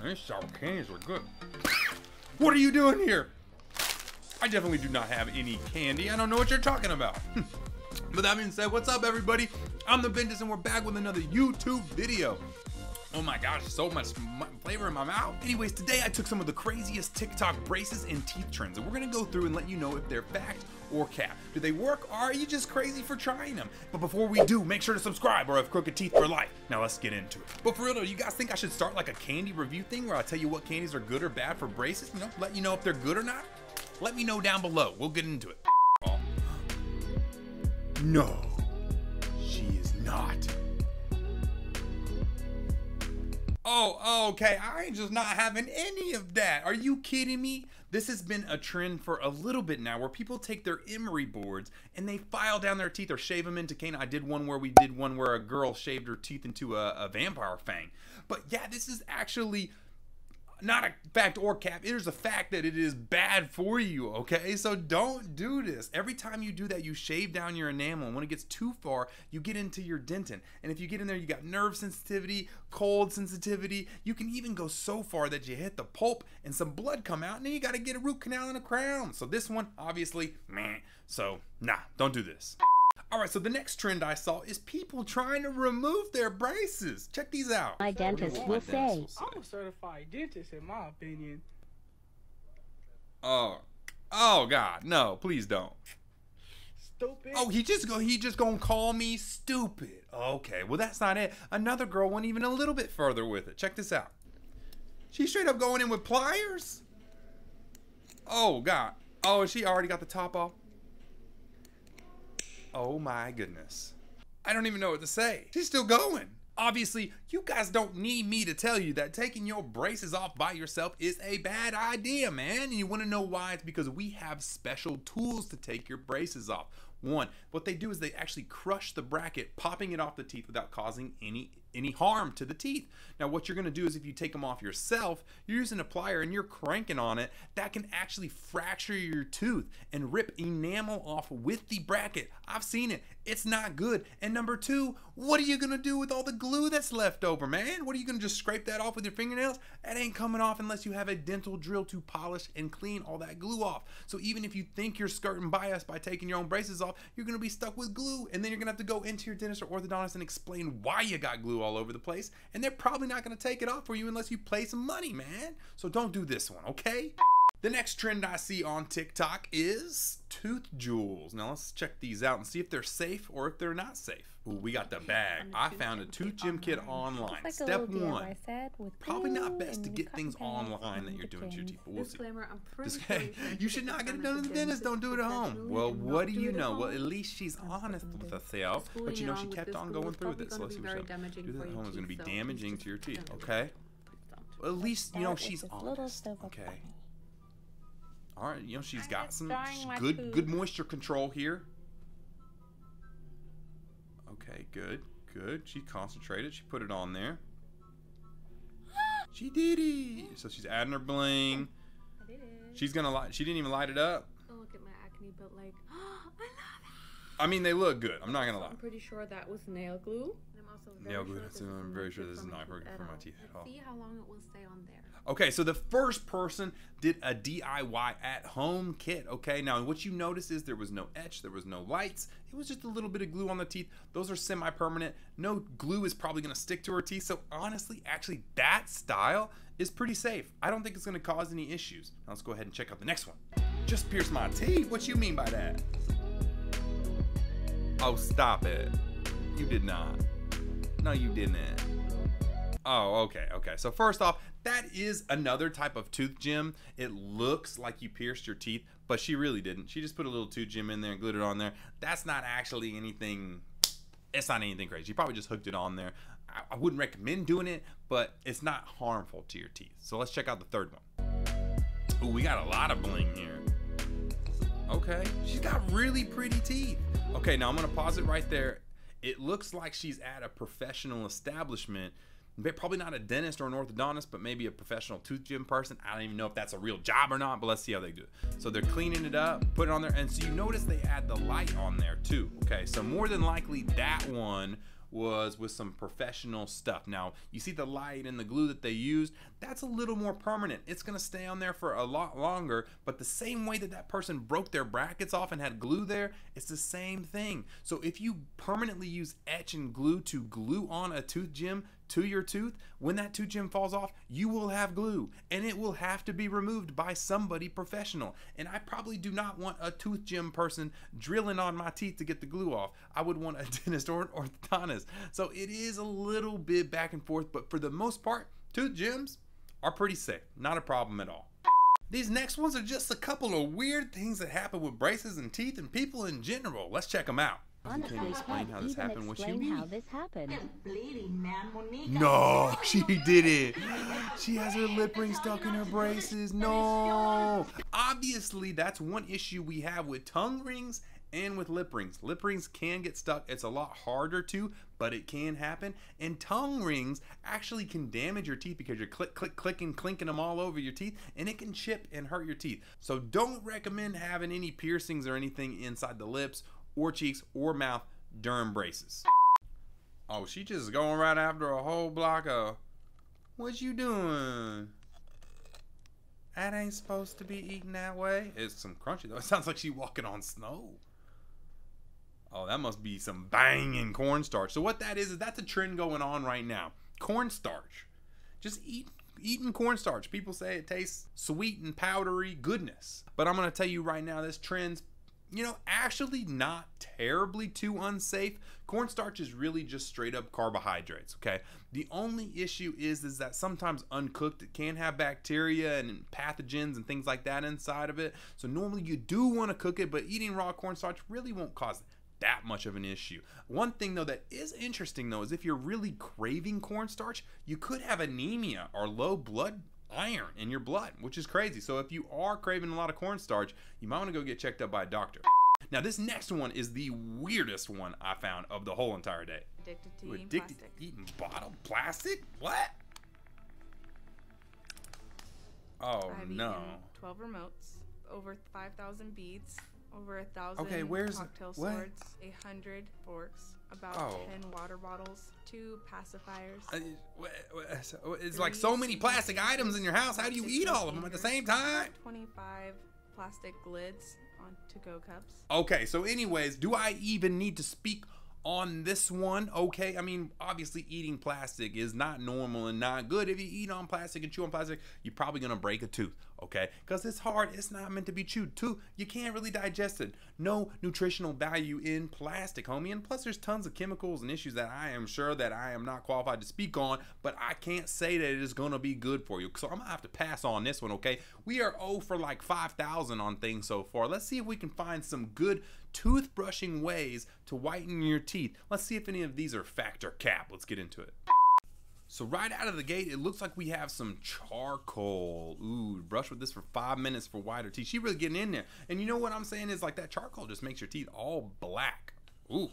These sour candies are good. What are you doing here? I definitely do not have any candy. I don't know what you're talking about. but that being said, what's up, everybody? I'm the Bentist, and we're back with another YouTube video. Oh my gosh, so much flavor in my mouth. Anyways, today I took some of the craziest TikTok braces and teeth trends, and we're gonna go through and let you know if they're fact or cap. Do they work, or are you just crazy for trying them? But before we do, make sure to subscribe or have crooked teeth for life. Now let's get into it. But for real though, you guys think I should start like a candy review thing where I tell you what candies are good or bad for braces? You know, let you know if they're good or not? Let me know down below. We'll get into it. Oh. No, Oh, oh, okay. I ain't just not having any of that. Are you kidding me? This has been a trend for a little bit now where people take their emery boards and they file down their teeth or shave them into cane. I did one where we did one where a girl shaved her teeth into a, a vampire fang. But yeah, this is actually not a fact or cap. It is a fact that it is bad for you, okay? So don't do this. Every time you do that, you shave down your enamel. And when it gets too far, you get into your dentin. And if you get in there, you got nerve sensitivity, cold sensitivity. You can even go so far that you hit the pulp and some blood come out, and then you got to get a root canal and a crown. So this one, obviously, meh. So nah, don't do this. All right, so the next trend I saw is people trying to remove their braces. Check these out. My dentist will say. I'm a certified dentist, in my opinion. Oh, oh God, no! Please don't. Stupid. Oh, he just go. He just gonna call me stupid. Okay, well that's not it. Another girl went even a little bit further with it. Check this out. She straight up going in with pliers. Oh God. Oh, she already got the top off. Oh my goodness. I don't even know what to say. She's still going. Obviously, you guys don't need me to tell you that taking your braces off by yourself is a bad idea, man. And you want to know why? It's because we have special tools to take your braces off. One, what they do is they actually crush the bracket, popping it off the teeth without causing any any harm to the teeth. Now what you're going to do is if you take them off yourself, you're using a plier and you're cranking on it, that can actually fracture your tooth and rip enamel off with the bracket. I've seen it. It's not good. And number two, what are you going to do with all the glue that's left over, man? What are you going to just scrape that off with your fingernails? That ain't coming off unless you have a dental drill to polish and clean all that glue off. So even if you think you're skirting bias by taking your own braces off, you're going to be stuck with glue and then you're going to have to go into your dentist or orthodontist and explain why you got glue all over the place, and they're probably not going to take it off for you unless you play some money, man. So don't do this one, okay? The next trend I see on TikTok is tooth jewels. Now let's check these out and see if they're safe or if they're not safe. Ooh, we got the bag. I found a tooth gem kit online. Like Step one. Probably not best to get things online that you're doing to your teeth, but we'll I'm pretty you should not get it done in the dentist. Don't do it at home. Well, what do you know? Well, at least she's honest with herself. But you know, she kept on going through this. So let's see what Do that at home is going to be damaging to your teeth, okay? Well, at least, you know, she's honest, okay? All right, you know, she's got some good good moisture control here. Okay, good, good. She concentrated. She put it on there. she did it. So she's adding her bling. I did it. She's gonna light. She didn't even light it up. Don't look at my acne, but like, I love it. I mean, they look good. I'm not gonna lie. I'm pretty sure that was nail glue. Also nail glue. Sure I'm very sure this is not working for my teeth at all. See how long it will stay on there. Okay, so the first person did a DIY at home kit. Okay, now what you notice is there was no etch, there was no lights, it was just a little bit of glue on the teeth. Those are semi permanent. No glue is probably gonna stick to her teeth. So honestly, actually, that style is pretty safe. I don't think it's gonna cause any issues. Now let's go ahead and check out the next one. Just pierce my teeth? What you mean by that? Oh, stop it. You did not. No, you didn't. Oh, okay, okay. So first off, that is another type of tooth gem. It looks like you pierced your teeth, but she really didn't. She just put a little tooth gem in there and glued it on there. That's not actually anything, it's not anything crazy. She probably just hooked it on there. I, I wouldn't recommend doing it, but it's not harmful to your teeth. So let's check out the third one. Oh, we got a lot of bling here. Okay, she's got really pretty teeth. Okay, now I'm gonna pause it right there. It looks like she's at a professional establishment probably not a dentist or an orthodontist, but maybe a professional tooth gem person. I don't even know if that's a real job or not, but let's see how they do it. So they're cleaning it up, put it on there, and so you notice they add the light on there too. Okay, so more than likely that one was with some professional stuff. Now, you see the light and the glue that they used, that's a little more permanent. It's going to stay on there for a lot longer, but the same way that that person broke their brackets off and had glue there, it's the same thing. So if you permanently use etch and glue to glue on a tooth gem to your tooth, when that tooth gem falls off, you will have glue and it will have to be removed by somebody professional. And I probably do not want a tooth gem person drilling on my teeth to get the glue off. I would want a dentist or an orthodontist. So it is a little bit back and forth, but for the most part, tooth gems are pretty safe. Not a problem at all. These next ones are just a couple of weird things that happen with braces and teeth and people in general. Let's check them out. Honestly, Can you explain how this happened? What you explain mean? how this happened. bleeding, man. No, she did it. She has her lip ring stuck in her braces. No. Obviously, that's one issue we have with tongue rings and with lip rings. Lip rings can get stuck. It's a lot harder to, but it can happen. And tongue rings actually can damage your teeth because you're click, click, clicking, clinking them all over your teeth, and it can chip and hurt your teeth. So don't recommend having any piercings or anything inside the lips or cheeks or mouth during braces. Oh, she just going right after a whole block of. What you doing? That ain't supposed to be eaten that way. It's some crunchy though. It sounds like she walking on snow. Oh, that must be some banging cornstarch. So what that is is that's a trend going on right now. Cornstarch. Just eat eating cornstarch. People say it tastes sweet and powdery goodness. But I'm gonna tell you right now, this trend's you know, actually not terribly too unsafe. Cornstarch is really just straight up carbohydrates, okay? The only issue is is that sometimes uncooked it can have bacteria and pathogens and things like that inside of it. So normally you do want to cook it, but eating raw cornstarch really won't cause that much of an issue. One thing though that is interesting though is if you're really craving cornstarch, you could have anemia or low blood iron in your blood, which is crazy. So if you are craving a lot of cornstarch, you might want to go get checked out by a doctor. Now this next one is the weirdest one I found of the whole entire day. Addicted to eating addicted plastic. to eating bottled plastic? What? Oh no. eaten 12 remotes, over 5,000 beads, over a thousand Okay, where's- cocktail swords, a hundred forks, about Oh. 10 water bottles, two pacifiers. Uh, so- It's like so many plastic items in your house. How do you eat all of them at the same time? 25 plastic lids on to-go cups. Okay, so anyways, do I even need to speak on this one? Okay, I mean, obviously eating plastic is not normal and not good. If you eat on plastic and chew on plastic, you're probably gonna break a tooth, okay? Because it's hard, it's not meant to be chewed. Too, you can't really digest it. No nutritional value in plastic, homie. And plus there's tons of chemicals and issues that I am sure that I am not qualified to speak on, but I can't say that it is gonna be good for you. So I'm gonna have to pass on this one, okay? We are 0 for like 5,000 on things so far. Let's see if we can find some good toothbrushing ways to whiten your teeth. Let's see if any of these are fact or cap. Let's get into it. So right out of the gate, it looks like we have some charcoal. Ooh, brush with this for five minutes for whiter teeth. She really getting in there. And you know what I'm saying is like that charcoal just makes your teeth all black. Ooh.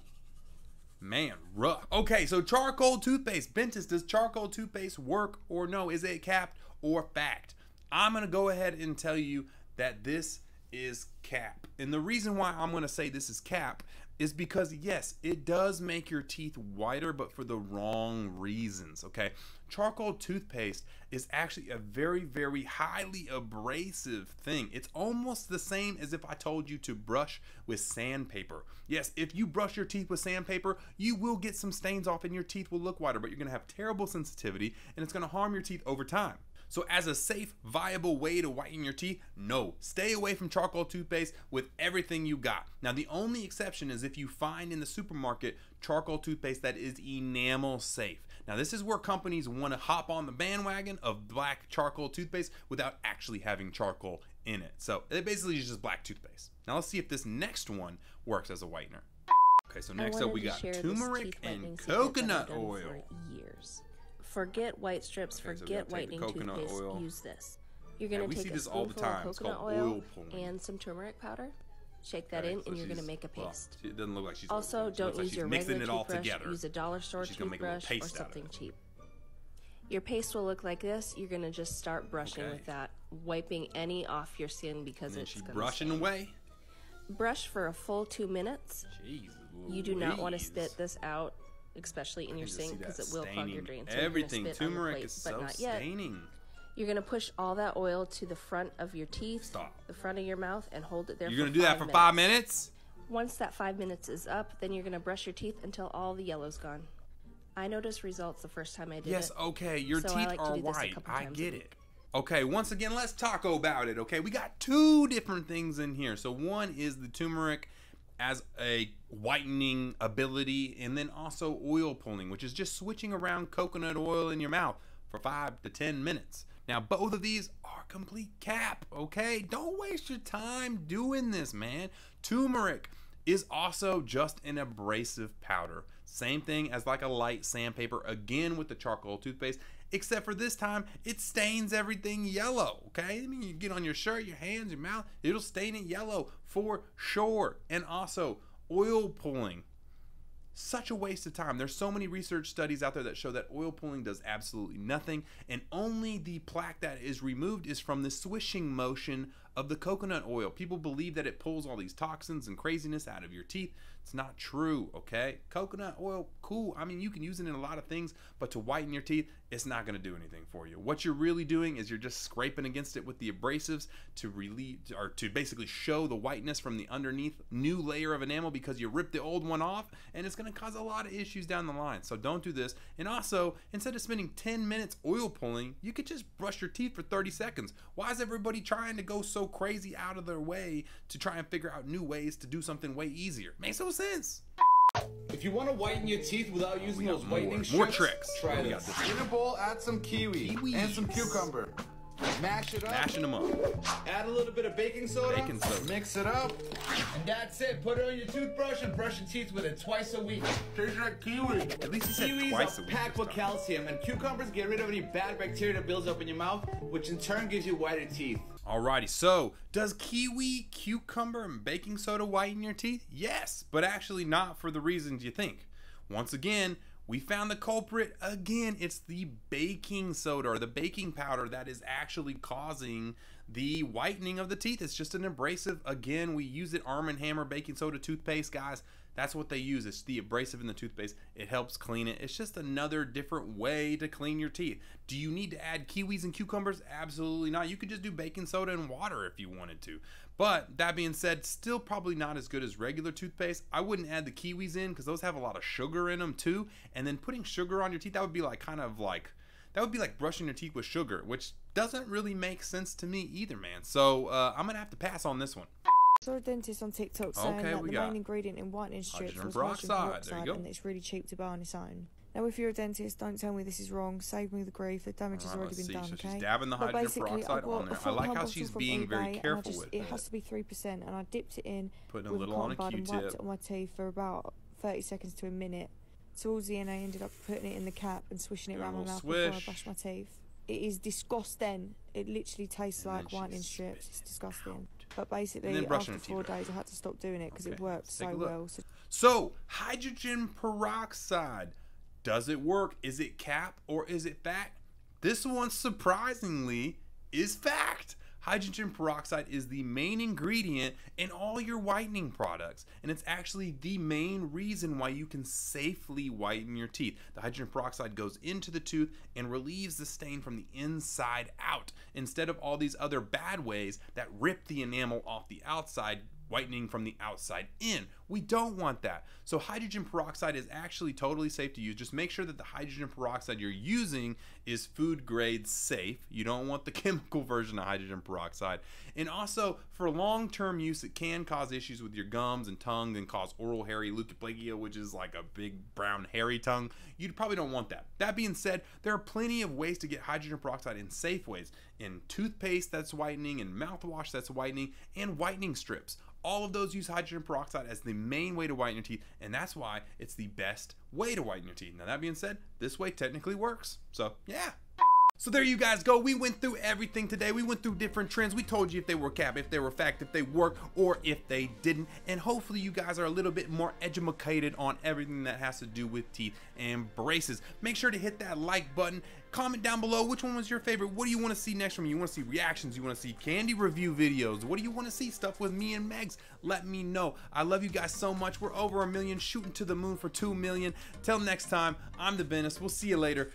Man, rough. Okay, so charcoal toothpaste. Bentist, does charcoal toothpaste work or no? Is it capped or fact? I'm gonna go ahead and tell you that this is cap. And the reason why I'm gonna say this is cap is because yes, it does make your teeth whiter, but for the wrong reasons. Okay, charcoal toothpaste is actually a very, very highly abrasive thing. It's almost the same as if I told you to brush with sandpaper. Yes, if you brush your teeth with sandpaper, you will get some stains off and your teeth will look whiter, but you're gonna have terrible sensitivity and it's gonna harm your teeth over time. So, as a safe, viable way to whiten your teeth, no. Stay away from charcoal toothpaste with everything you got. Now, the only exception is if you find in the supermarket charcoal toothpaste that is enamel safe. Now, this is where companies want to hop on the bandwagon of black charcoal toothpaste without actually having charcoal in it. So, it basically is just black toothpaste. Now, let's see if this next one works as a whitener. Okay, so next up we got turmeric and whitening secret that I've coconut oil. Years. Forget white strips. Okay, forget the whitening toothpaste. oil. Use this. You're gonna we take see a this all the spoonful time. of coconut oil, oil and some turmeric powder. Shake that Okay, in, so and you're gonna make a paste. she- it doesn't look like she's Also, don't like use she's your mixing regular it all toothbrush. together. Use a dollar store She's gonna make a little toothbrush or paste out of something cheap. Your paste will look like this. You're gonna just start brushing Okay. with that, wiping any off your skin because it's she gonna brushing stain. away. Brush for a full two minutes. Jeez. You do not want to spit this out. Especially in your Need to see sink because it will clog your staining. drain. So you're gonna Everything spit on the turmeric plate, is but so staining. You're gonna push all that oil to the front of your teeth, Stop. the front of your mouth, and hold it there. You're for gonna do that for minutes. five minutes? Once that five minutes is up, then you're gonna brush your teeth until all the yellow's gone. I noticed results the first time I did Yes, it. Yes, okay, your So teeth like are white. I get it. Okay, once again, let's talk about it. Okay, we got two different things in here. So one is the turmeric as a whitening ability, and then also oil pulling, which is just switching around coconut oil in your mouth for five to ten minutes. Now, both of these are complete cap. Okay, don't waste your time doing this, man. Turmeric is also just an abrasive powder. Same thing as like a light sandpaper, again with the charcoal toothpaste, except for this time it stains everything yellow. Okay, I mean, you get on your shirt, your hands, your mouth, it'll stain it yellow for sure. And also, oil pulling such a waste of time. There's so many research studies out there that show that oil pulling does absolutely nothing, and only the plaque that is removed is from the swishing motion of the coconut oil. People believe that it pulls all these toxins and craziness out of your teeth. It's not true, okay? Coconut oil, cool. I mean, you can use it in a lot of things, but to whiten your teeth, it's not going to do anything for you. What you're really doing is you're just scraping against it with the abrasives to relieve or to basically show the whiteness from the underneath new layer of enamel because you ripped the old one off and it's going to cause a lot of issues down the line. So don't do this. And also, instead of spending 10 minutes oil pulling, you could just brush your teeth for 30 seconds. Why is everybody trying to go so crazy out of their way to try and figure out new ways to do something way easier? Makes no sense. If you want to whiten your teeth without using those whitening more strips, tricks. Try What we this. got this In a bowl, add some kiwi Kiwis. and some cucumber. Mash it up. Mashing them up. Add a little bit of baking soda. Baking soda. Mix it up. And that's it. Put it on your toothbrush and brush your teeth with it twice a week. Taste that kiwi. At least he said Kiwis twice a are week. packed with calcium, and cucumbers get rid of any bad bacteria that builds up in your mouth, which in turn gives you whiter teeth. Alrighty, so does kiwi, cucumber, and baking soda whiten your teeth? Yes, but actually not for the reasons you think. Once again, we found the culprit again. It's the baking soda or the baking powder that is actually causing the whitening of the teeth. It's just an abrasive. Again, we use it Arm & Hammer baking soda toothpaste, guys. That's what they use. It's the abrasive in the toothpaste. It helps clean it. It's just another different way to clean your teeth. Do you need to add kiwis and cucumbers? Absolutely not. You could just do baking soda and water if you wanted to. But that being said, still probably not as good as regular toothpaste. I wouldn't add the kiwis in because those have a lot of sugar in them too. And then putting sugar on your teeth, that would be like kind of like that would be like brushing your teeth with sugar, which doesn't really make sense to me either, man. So uh, I'm gonna have to pass on this one. saw a dentist on TikTok saying Okay, that the got main ingredient in whitening strips was hydrogen peroxide and it's really cheap to buy on its own. Now, if you're a dentist, don't tell me this is wrong. Save me the grief. The damage has already been see. done. So okay. she's dabbing the But hydrogen peroxide I on there. a I like how she's being very careful just- with it. it. has to be three percent, and I dipped it in Putting a with little on a bud and wiped it on my teeth for about thirty seconds to a minute. Towards the end, I ended up putting it in the cap and swishing it a around my mouth before I brushed my teeth. It is disgusting. It literally tastes And like whitening strips. It's disgusting. out. But basically, after four days, I had to stop doing it because it worked let's so well. So So, hydrogen peroxide. Does it work? Is it cap or is it fact? This one, surprisingly, is fact. Hydrogen peroxide is the main ingredient in all your whitening products, and it's actually the main reason why you can safely whiten your teeth. The hydrogen peroxide goes into the tooth and relieves the stain from the inside out, instead of all these other bad ways that rip the enamel off the outside whitening from the outside in. We don't want that. So hydrogen peroxide is actually totally safe to use. Just make sure that the hydrogen peroxide you're using is food grade safe. You don't want the chemical version of hydrogen peroxide. And also for long-term use it can cause issues with your gums and tongue and cause oral hairy leukoplakia, which is like a big brown hairy tongue. You probably don't want that. That being said, there are plenty of ways to get hydrogen peroxide in safe ways. In toothpaste that's whitening, in mouthwash that's whitening, and whitening strips. All of those use hydrogen peroxide as the main way to whiten your teeth, and that's why it's the best way to whiten your teeth. Now, that being said, this way technically works. So, yeah. So there you guys go. We went through everything today. We went through different trends. We told you if they were cap, if they were fact, if they work, or if they didn't. And hopefully you guys are a little bit more educated on everything that has to do with teeth and braces. Make sure to hit that like button. Comment down below which one was your favorite. What do you want to see next from me? You want to see reactions? You want to see candy review videos? What do you want to see? Stuff with me and Megs? Let me know. I love you guys so much. We're over a million, shooting to the moon for two million. Till next time, I'm the Bentist. We'll see you later.